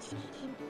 七十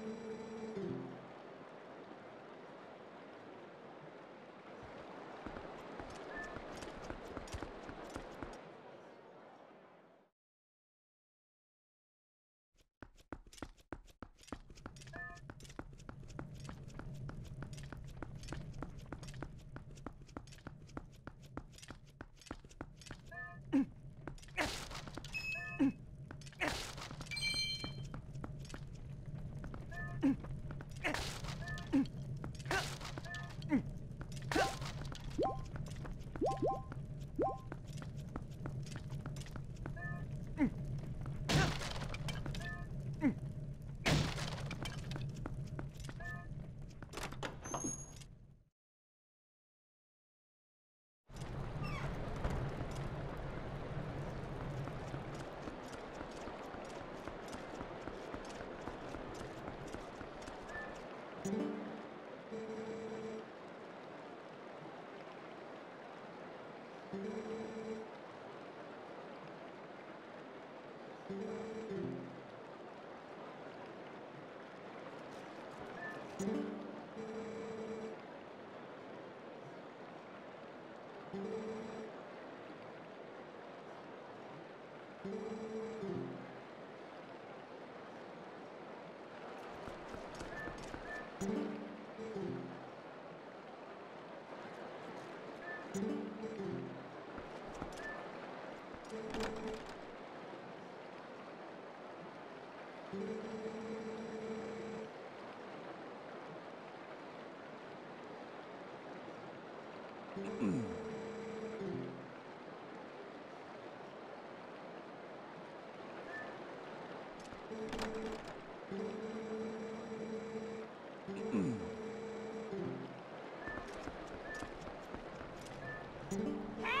Thank you. hey!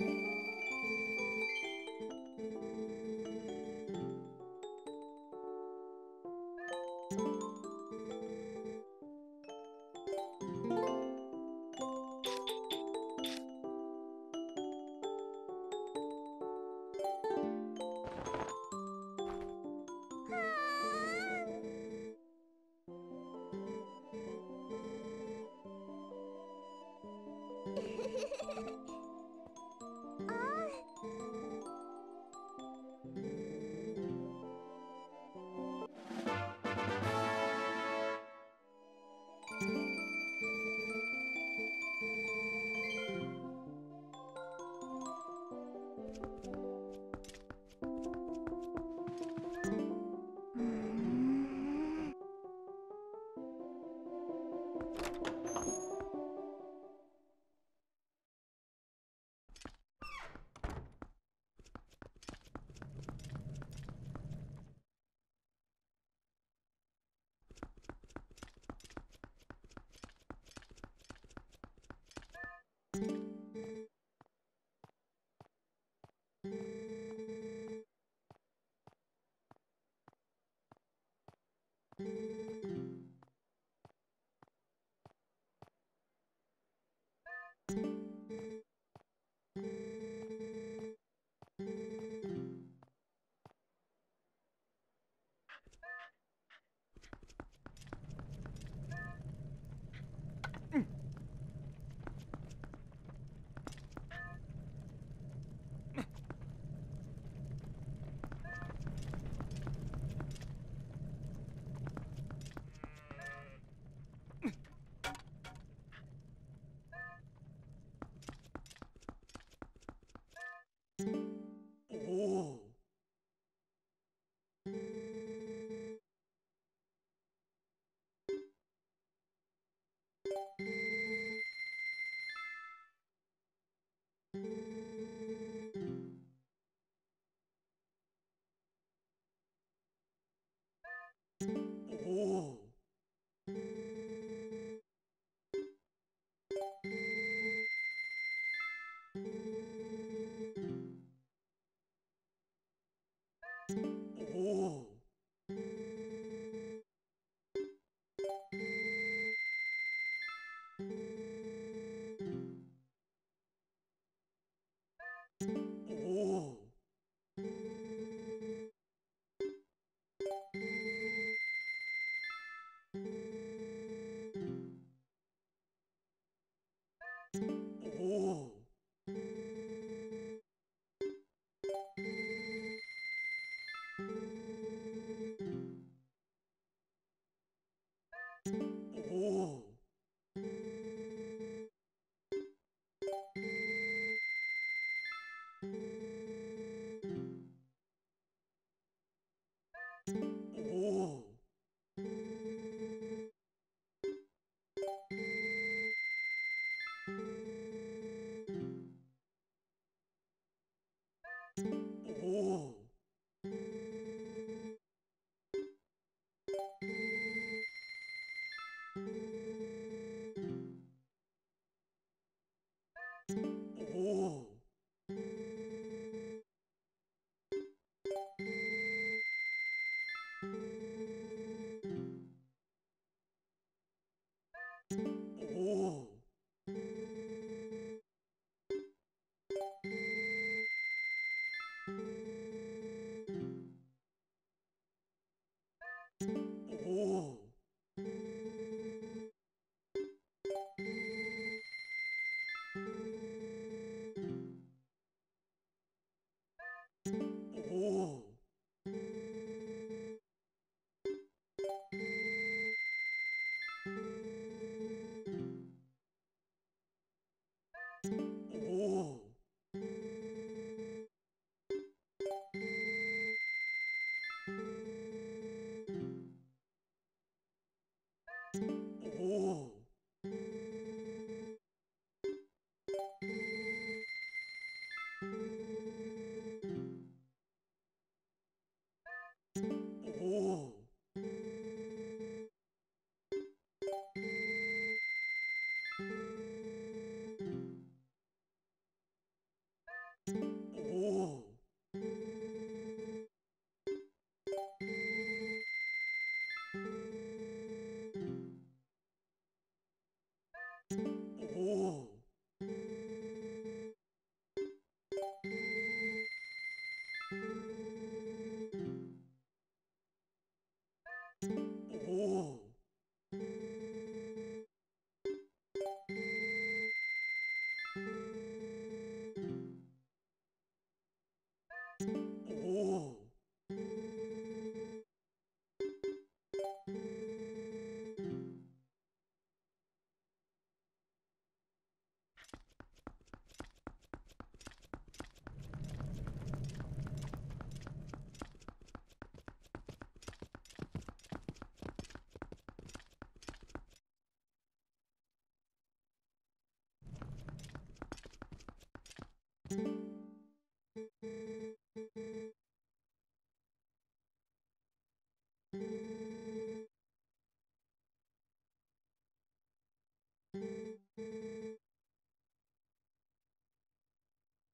Ah.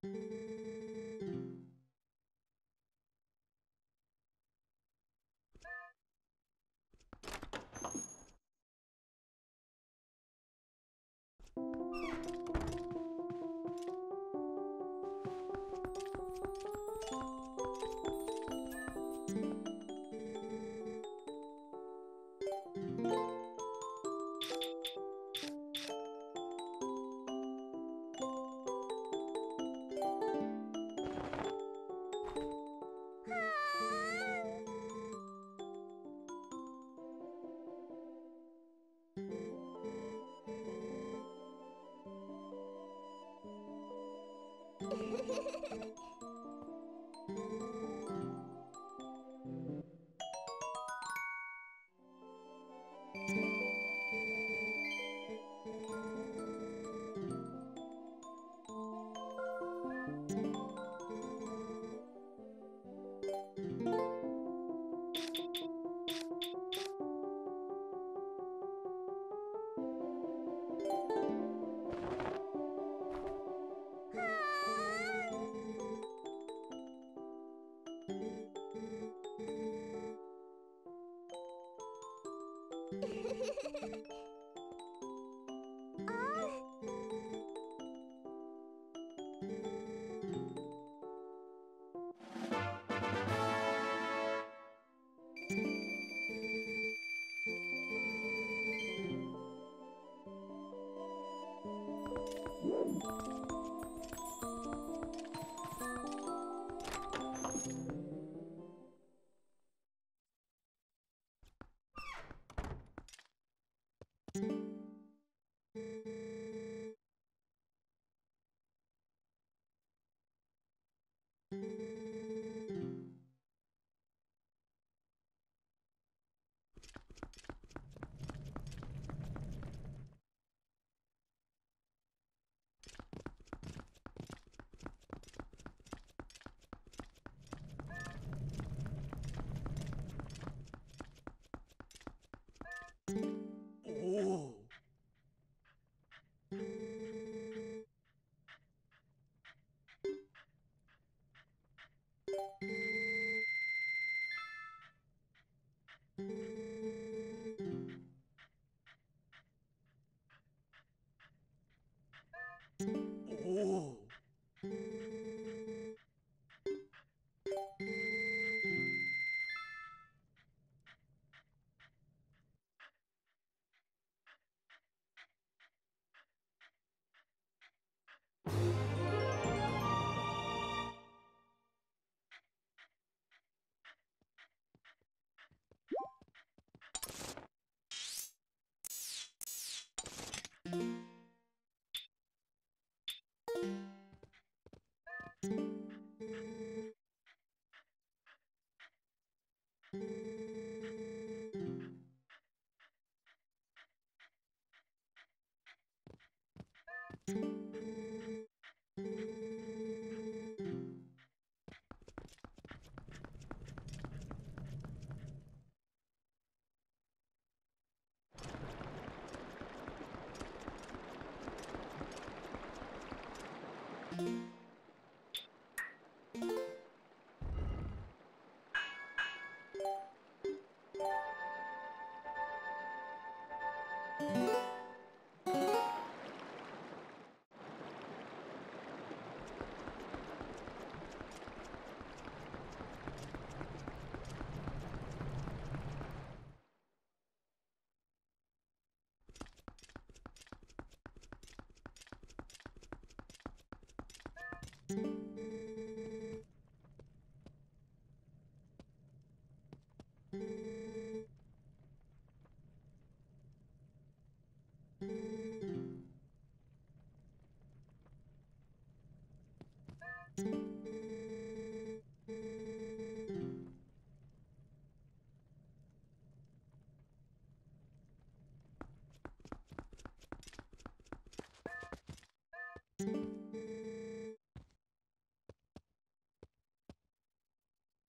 you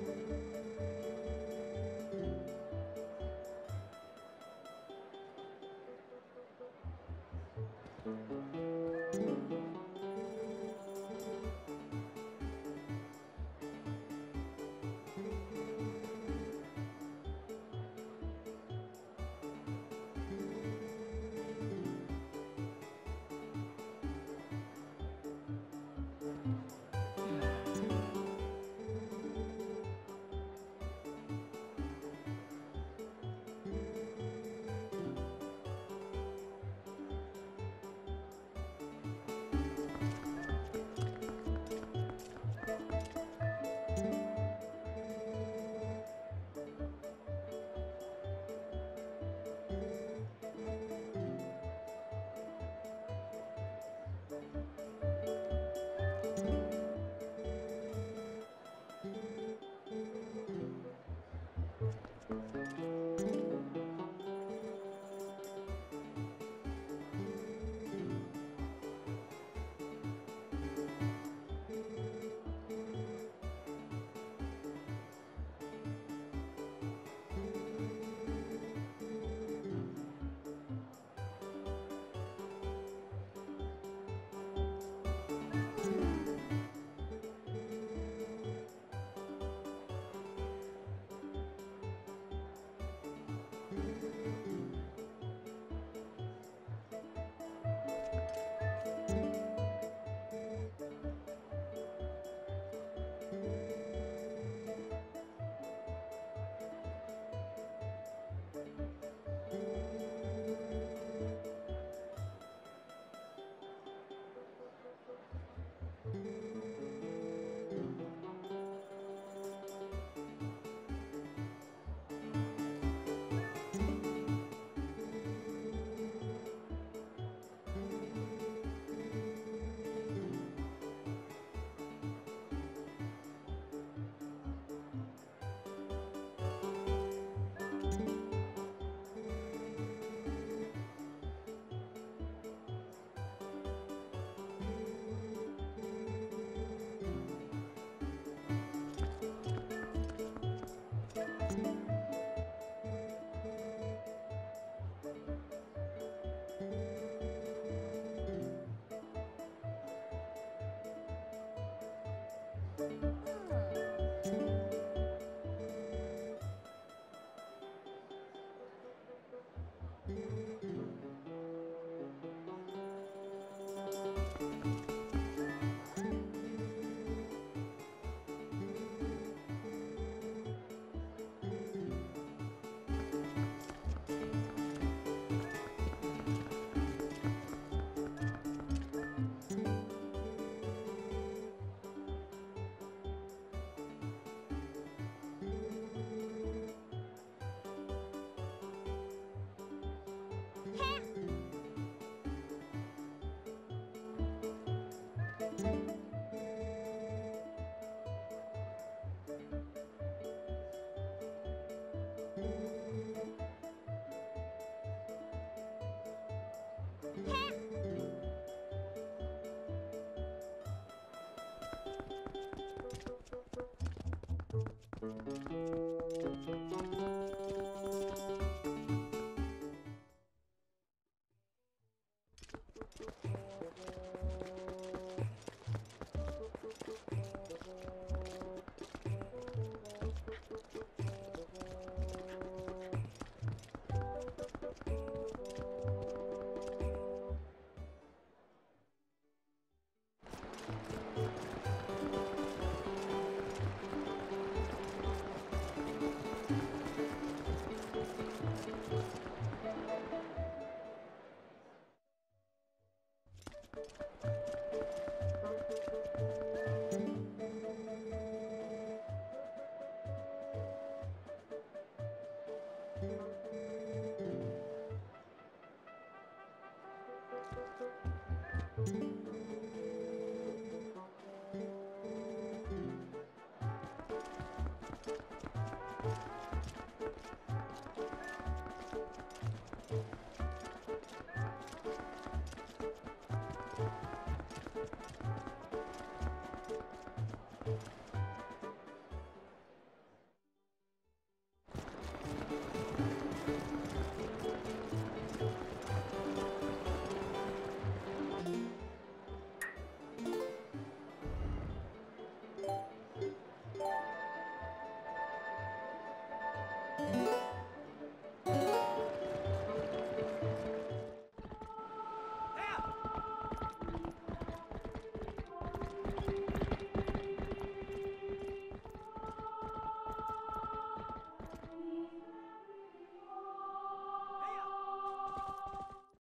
Música Hmm. Yeah.